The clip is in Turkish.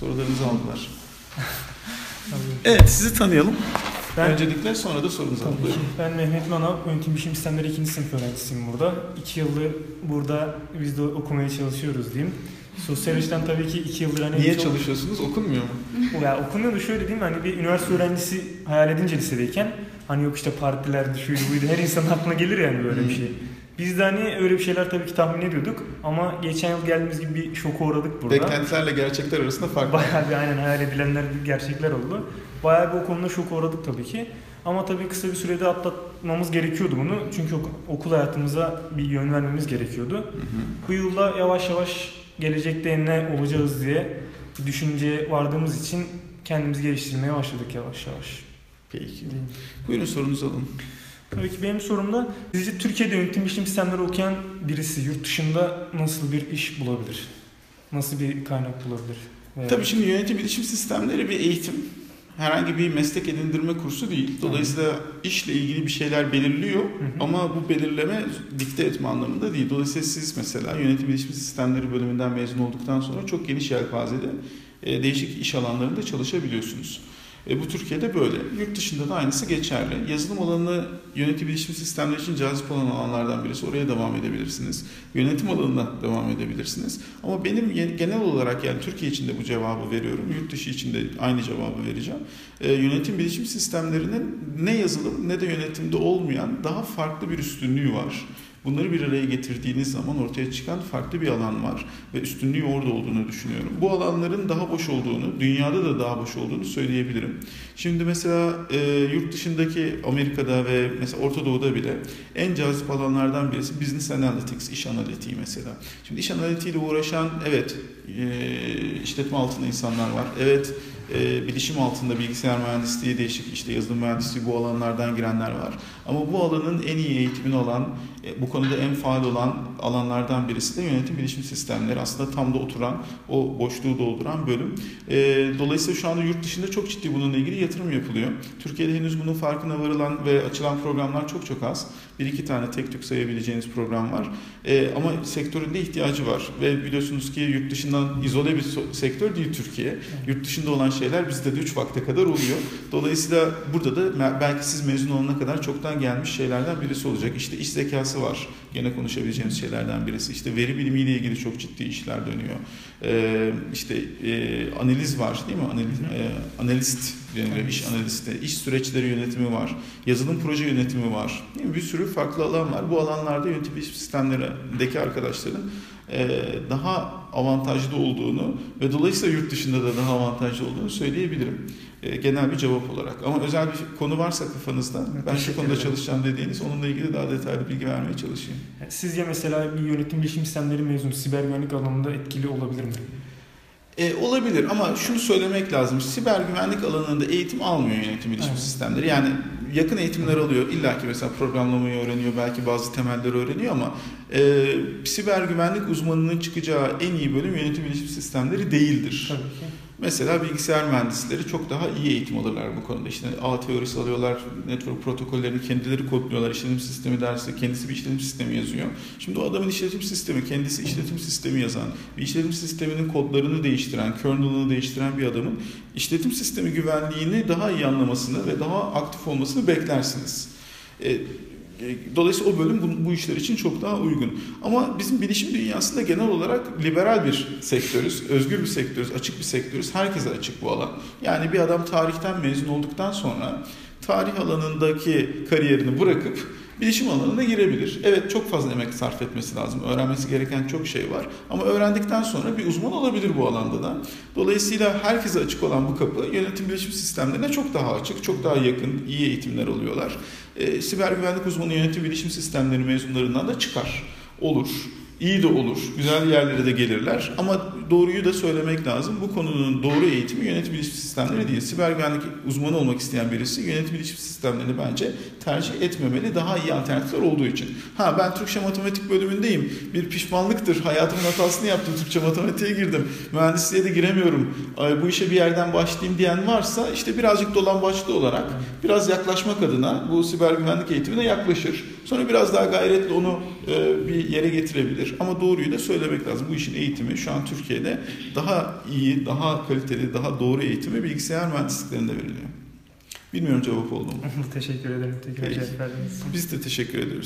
Sorularınızı aldılar. evet sizi tanıyalım. Ben, Öncelikle sonra da sorunuzu alalım. Ben Mehmet Manav, Yönetim Bilişim Sistemleri 2. sınıf öğrencisiyim burada. 2 yıldır burada biz de okumaya çalışıyoruz diyeyim. Sosyal açıdan tabii ki 2 yıldır hani... Niye çok... çalışıyorsunuz? Okunmuyor mu? ya okumuyor da şöyle diyeyim hani bir üniversite öğrencisi hayal edince lisedeyken hani yok işte partiler şuydu buydu her insanın aklına gelir yani böyle bir şey. Biz de hani öyle bir şeyler tabii ki tahmin ediyorduk ama geçen yıl geldiğimiz gibi bir şoka uğradık burada. Beklentilerle gerçekler arasında fark var. Bayağı bir aynen hayal edilenler gerçekler oldu. Bayağı bir o konuda şoka uğradık tabii ki. Ama tabii kısa bir sürede atlatmamız gerekiyordu bunu. Çünkü okul hayatımıza bir yön vermemiz gerekiyordu. Hı hı. Bu yılda yavaş yavaş gelecekte ne olacağız diye düşünce vardığımız için kendimizi geliştirmeye başladık yavaş yavaş. Peki. Buyurun sorunuzu alın. Tabii ki benim sorum da sizce Türkiye'de yönetim işlem sistemleri okuyan birisi yurt dışında nasıl bir iş bulabilir? Nasıl bir kaynak bulabilir? Veya... Tabii şimdi yönetim bilişim sistemleri bir eğitim. Herhangi bir meslek edindirme kursu değil. Dolayısıyla işle ilgili bir şeyler belirliyor hı hı. ama bu belirleme dikte etme anlamında değil. Dolayısıyla siz mesela yönetim bilişim sistemleri bölümünden mezun olduktan sonra çok geniş yelpazede e, değişik iş alanlarında çalışabiliyorsunuz. E, bu Türkiye'de böyle. Yurt dışında da aynısı geçerli. Yazılım alanı yönetim bilişim sistemleri için cazip olan alanlardan birisi. Oraya devam edebilirsiniz. Yönetim alanına devam edebilirsiniz. Ama benim genel olarak yani Türkiye için de bu cevabı veriyorum. Yurt dışı için de aynı cevabı vereceğim. E, yönetim bilişim sistemlerinin ne yazılım ne de yönetimde olmayan daha farklı bir üstünlüğü var. Bunları bir araya getirdiğiniz zaman ortaya çıkan farklı bir alan var ve üstünlüğü orada olduğunu düşünüyorum. Bu alanların daha boş olduğunu, dünyada da daha boş olduğunu söyleyebilirim. Şimdi mesela e, yurt dışındaki Amerika'da ve mesela Orta Doğu'da bile en cazip alanlardan birisi business analytics, iş analitiği mesela. Şimdi iş analitiğiyle uğraşan evet e, işletme altında insanlar var. Evet e, bilişim altında bilgisayar mühendisliği, değişik işte yazılım mühendisliği bu alanlardan girenler var. Ama bu alanın en iyi eğitimini olan, e, bu konuda en faal olan alanlardan birisi de yönetim bilişim sistemleri. Aslında tam da oturan, o boşluğu dolduran bölüm. E, dolayısıyla şu anda yurt dışında çok ciddi bununla ilgili yatırım yapılıyor. Türkiye'de henüz bunun farkına varılan ve açılan programlar çok çok az. Bir iki tane tek tük sayabileceğiniz program var. E, ama sektöründe ihtiyacı var. Ve biliyorsunuz ki yurt dışından izole bir sektör değil Türkiye. Yurt dışında olan şeyler bizde de 3 vakte kadar oluyor. Dolayısıyla burada da belki siz mezun olana kadar çoktan gelmiş şeylerden birisi olacak. İşte iş zekası var. Gene konuşabileceğimiz şeylerden birisi. İşte veri bilimiyle ilgili çok ciddi işler dönüyor. Ee, işte e, analiz var değil mi? Analiz, e, analist deniliyor. iş analisti, iş süreçleri yönetimi var. Yazılım proje yönetimi var. Bir sürü farklı alan var. Bu alanlarda yönetim sistemlerindeki arkadaşların e, daha avantajlı olduğunu ve dolayısıyla yurt dışında da daha avantajlı olduğunu söyleyebilirim. E, genel bir cevap olarak. Ama özel bir konu varsa kafanızda ben şu konuda çalışacağım dediğiniz onunla ilgili daha detaylı bilgi vermeye çalışayım. Sizce mesela bir yönetim bilişim sistemleri mezunu siber güvenlik alanında etkili olabilir mi? E, olabilir ama şunu söylemek lazım. Siber güvenlik alanında eğitim almıyor yönetim bilişim evet. sistemleri. Yani yakın eğitimler alıyor. İlla ki mesela programlamayı öğreniyor, belki bazı temelleri öğreniyor ama e, siber güvenlik uzmanının çıkacağı en iyi bölüm yönetim bilişim sistemleri değildir. Tabii ki. Mesela bilgisayar mühendisleri çok daha iyi eğitim alırlar bu konuda. İşte ağ teorisi alıyorlar, network protokollerini kendileri kodluyorlar, işletim sistemi dersi, kendisi bir işletim sistemi yazıyor. Şimdi o adamın işletim sistemi, kendisi işletim sistemi yazan, bir işletim sisteminin kodlarını değiştiren, kernel'ını değiştiren bir adamın işletim sistemi güvenliğini daha iyi anlamasını ve daha aktif olmasını beklersiniz. E, dolayısıyla o bölüm bu, bu işler için çok daha uygun. Ama bizim bilişim dünyasında genel olarak liberal bir sektörüz, özgür bir sektörüz, açık bir sektörüz. Herkese açık bu alan. Yani bir adam tarihten mezun olduktan sonra tarih alanındaki kariyerini bırakıp bilişim alanına girebilir. Evet çok fazla emek sarf etmesi lazım. Öğrenmesi gereken çok şey var. Ama öğrendikten sonra bir uzman olabilir bu alanda da. Dolayısıyla herkese açık olan bu kapı yönetim bilişim sistemlerine çok daha açık, çok daha yakın, iyi eğitimler alıyorlar. E, siber güvenlik uzmanı yönetim bilişim sistemleri mezunlarından da çıkar. Olur iyi de olur, güzel yerlere de gelirler ama doğruyu da söylemek lazım. Bu konunun doğru eğitimi yönetim bilişim sistemleri değil. Siber güvenlik uzmanı olmak isteyen birisi yönetim bilişim sistemlerini bence tercih etmemeli daha iyi alternatifler olduğu için. Ha ben Türkçe matematik bölümündeyim. Bir pişmanlıktır. Hayatımın hatasını yaptım. Türkçe matematiğe girdim. Mühendisliğe de giremiyorum. Bu işe bir yerden başlayayım diyen varsa işte birazcık dolan başlı olarak biraz yaklaşmak adına bu siber güvenlik eğitimine yaklaşır. Sonra biraz daha gayretle onu bir yere getirebilir. Ama doğruyu da söylemek lazım. Bu işin eğitimi şu an Türkiye'de Türkiye'de daha iyi, daha kaliteli, daha doğru eğitimi bilgisayar mühendisliklerinde veriliyor. Bilmiyorum cevap oldu mu? Teşekkür ederim tekrar cevap verdiğiniz için. Biz de teşekkür ediyoruz.